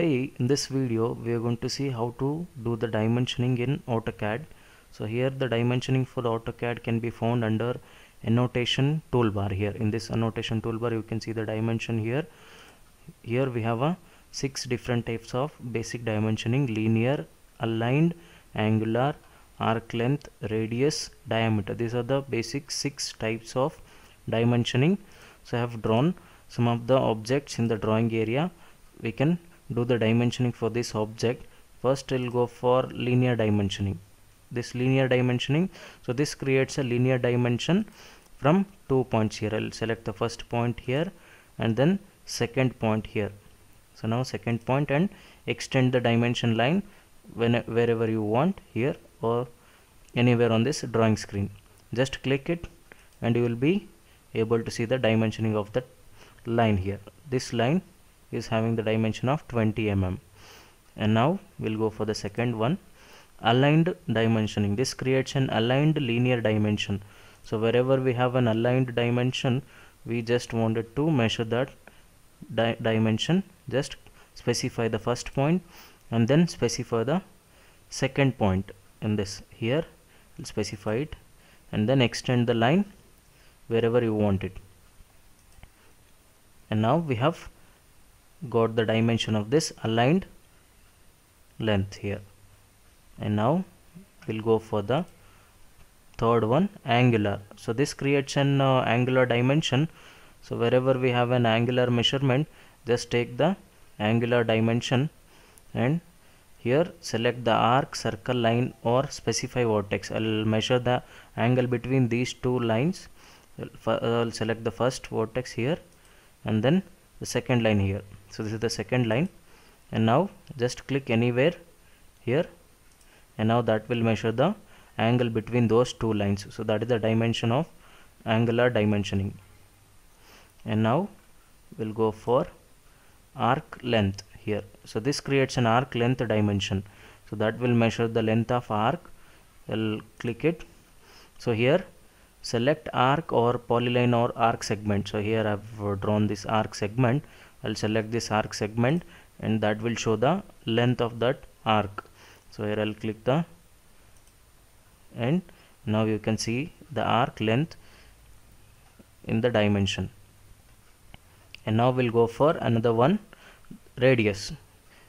in this video we are going to see how to do the dimensioning in AutoCAD. So here the dimensioning for the AutoCAD can be found under annotation toolbar here. In this annotation toolbar you can see the dimension here. Here we have a six different types of basic dimensioning linear aligned angular arc length radius diameter. These are the basic six types of dimensioning. So I have drawn some of the objects in the drawing area. We can do the dimensioning for this object. First we'll go for linear dimensioning. This linear dimensioning so this creates a linear dimension from two points here. I'll select the first point here and then second point here. So now second point and extend the dimension line when wherever you want here or anywhere on this drawing screen. Just click it and you will be able to see the dimensioning of the line here. This line is having the dimension of 20 mm and now we'll go for the second one. Aligned dimensioning. This creates an aligned linear dimension. So wherever we have an aligned dimension we just wanted to measure that di dimension. Just specify the first point and then specify the second point in this here. We'll specify it and then extend the line wherever you want it. And now we have got the dimension of this aligned length here. And now we'll go for the third one angular. So this creates an uh, angular dimension. So wherever we have an angular measurement just take the angular dimension and here select the arc circle line or specify vertex. I'll measure the angle between these two lines. I'll select the first vertex here and then the second line here. So this is the second line. And now just click anywhere here. And now that will measure the angle between those two lines. So that is the dimension of angular dimensioning. And now we'll go for arc length here. So this creates an arc length dimension. So that will measure the length of arc. I'll click it. So here select arc or polyline or arc segment. So here I've drawn this arc segment. I'll select this arc segment and that will show the length of that arc. So here I'll click the and now you can see the arc length in the dimension. And now we'll go for another one radius.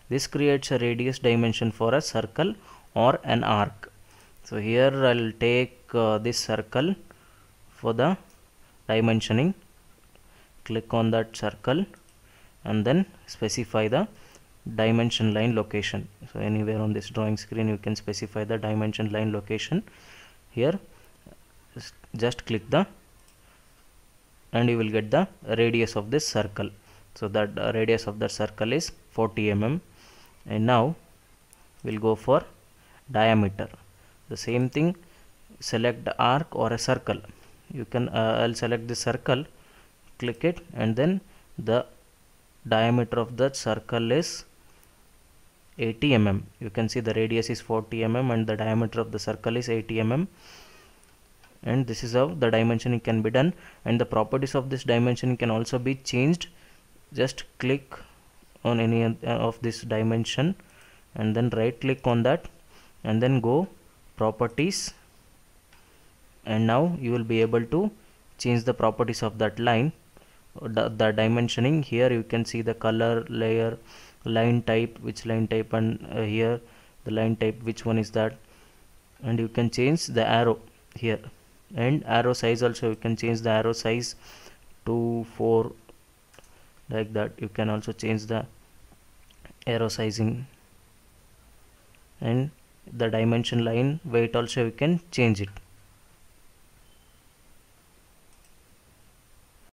This creates a radius dimension for a circle or an arc. So here I'll take uh, this circle for the dimensioning. Click on that circle and then specify the dimension line location. So anywhere on this drawing screen you can specify the dimension line location. Here just click the and you will get the radius of this circle. So that radius of the circle is 40 mm. And now we'll go for diameter. The same thing select the arc or a circle you can uh, I'll select the circle click it and then the diameter of the circle is 80 mm. You can see the radius is 40 mm and the diameter of the circle is 80 mm. And this is how the dimensioning can be done. And the properties of this dimension can also be changed. Just click on any of this dimension and then right click on that and then go properties and now you will be able to change the properties of that line. The, the dimensioning here you can see the color layer line type which line type and uh, here the line type which one is that. And you can change the arrow here. And arrow size also you can change the arrow size to 4 like that. You can also change the arrow sizing. And the dimension line weight also you can change it